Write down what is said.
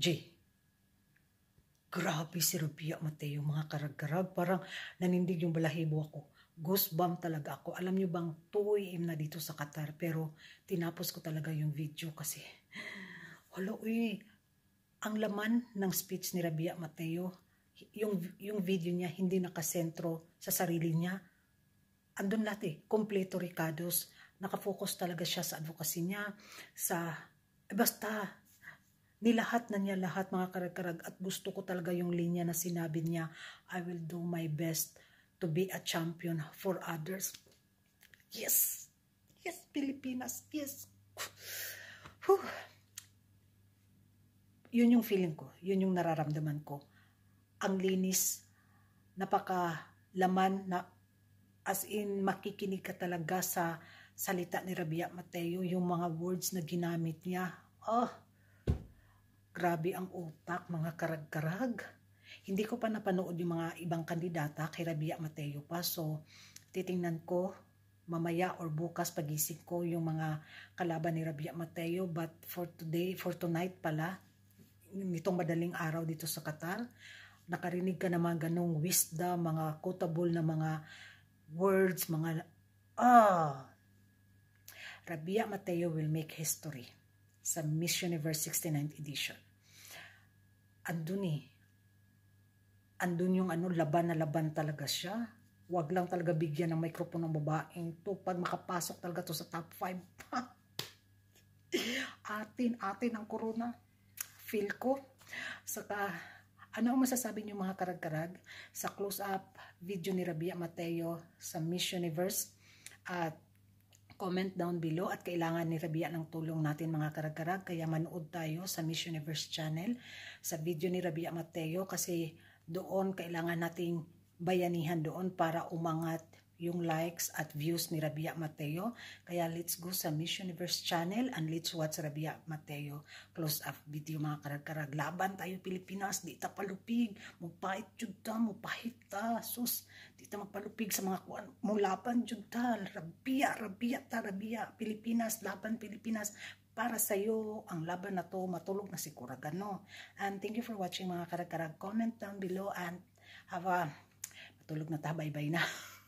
J. Grabe si Rabia Mateo, mga karag-karag. Parang nanindig yung balahibo ako. Goosebump talaga ako. Alam nyo bang 2 AM na dito sa Qatar. Pero tinapos ko talaga yung video kasi. Wala, uy. Ang laman ng speech ni Rabia Mateo, yung, yung video niya hindi nakasentro sa sarili niya. Andun lahat eh. Kompleto Ricardo's. Nakafocus talaga siya sa advocacy niya. Sa, eh, basta, nilahat na niya lahat mga karag-karag at gusto ko talaga yung linya na sinabi niya I will do my best to be a champion for others. Yes. Yes Pilipinas. Yes. Whew. yun yung feeling ko. Yun yung nararamdaman ko. Ang linis napaka laman na as in makikinig ka talaga sa salita ni Rabia Mateo yung mga words na ginamit niya. Oh Grabe ang utak, mga karag-karag. Hindi ko pa napanood yung mga ibang kandidata kay Rabia Mateo pa. So, titingnan ko mamaya or bukas pagising ko yung mga kalaban ni Rabia Mateo. But for today, for tonight pala, nitong madaling araw dito sa Qatar, nakarinig ka naman ganong wisdom, mga quotable na mga words, mga ah, Rabia Mateo will make history sa Miss Universe 69th edition. Andun eh. Andun yung ano, laban na laban talaga siya. Huwag lang talaga bigyan ng microphone ng babaeng to pag makapasok talaga to sa top 5. atin, atin ang corona. Feel ko. Saka, ano ang masasabi niyo mga karag-karag sa close-up video ni Rabia Mateo sa Miss Universe? At comment down below at kailangan ni Rabia ng tulong natin mga karag-karag. Kaya manood tayo sa Miss Universe channel. Sa video ni Rabia Mateo kasi doon kailangan nating bayanihan doon para umangat yung likes at views ni Rabia Mateo. Kaya let's go sa Miss Universe channel and let's watch Rabia Mateo close up video mga karag-karag. Laban tayo Pilipinas, di ta palupig, mupait jud ta, mupahit ta, sus, di ta magpalupig sa mga kuan, mo laban jud ta, Rabia, Rabia ta, Rabia, Pilipinas, laban Pilipinas, para sa iyo ang laban na to matulog na si Kuragano. And thank you for watching mga karag-karag. Comment down below and have a matulog na ta. Bye-bye na.